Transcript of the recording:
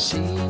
see.